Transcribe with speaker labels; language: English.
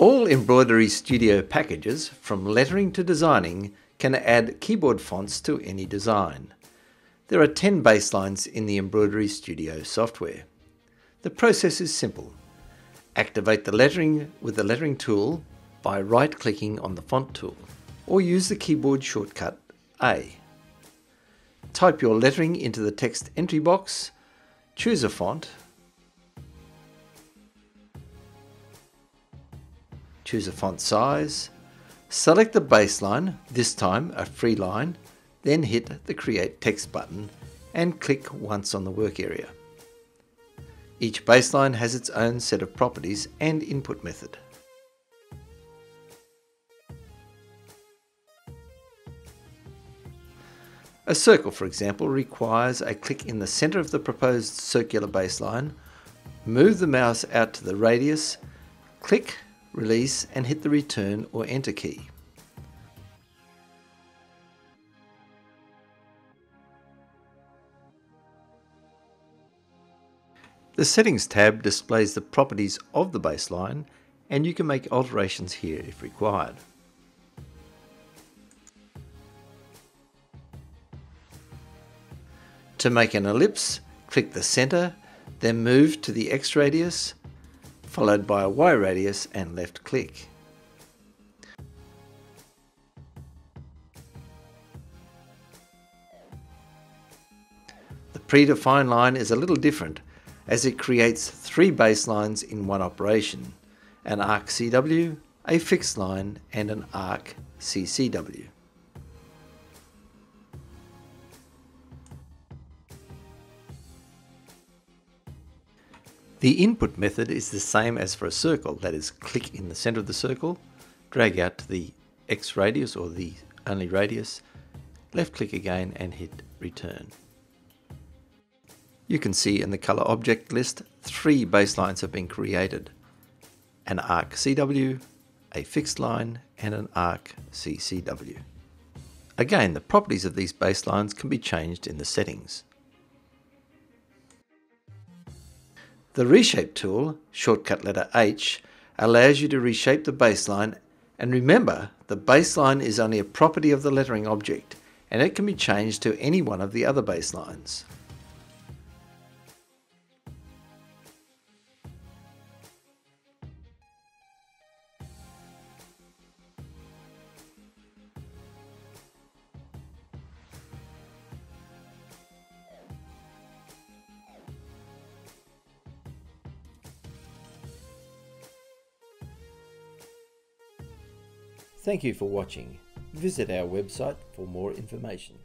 Speaker 1: All Embroidery Studio packages, from lettering to designing, can add keyboard fonts to any design. There are 10 baselines in the Embroidery Studio software. The process is simple. Activate the lettering with the lettering tool by right-clicking on the font tool, or use the keyboard shortcut A. Type your lettering into the text entry box, choose a font, choose a font size, select the baseline, this time a free line, then hit the Create Text button and click once on the work area. Each baseline has its own set of properties and input method. A circle, for example, requires a click in the center of the proposed circular baseline, move the mouse out to the radius, click release and hit the return or enter key. The Settings tab displays the properties of the baseline and you can make alterations here if required. To make an ellipse, click the center, then move to the X radius, followed by a Y radius and left click. The predefined line is a little different as it creates three baselines in one operation, an arc CW, a fixed line and an arc CCW. The input method is the same as for a circle, that is click in the center of the circle, drag out to the X radius or the only radius, left click again and hit return. You can see in the color object list three baselines have been created. An arc CW, a fixed line and an arc CCW. Again, the properties of these baselines can be changed in the settings. The Reshape tool, shortcut letter H, allows you to reshape the baseline and remember the baseline is only a property of the lettering object and it can be changed to any one of the other baselines. Thank you for watching. Visit our website for more information.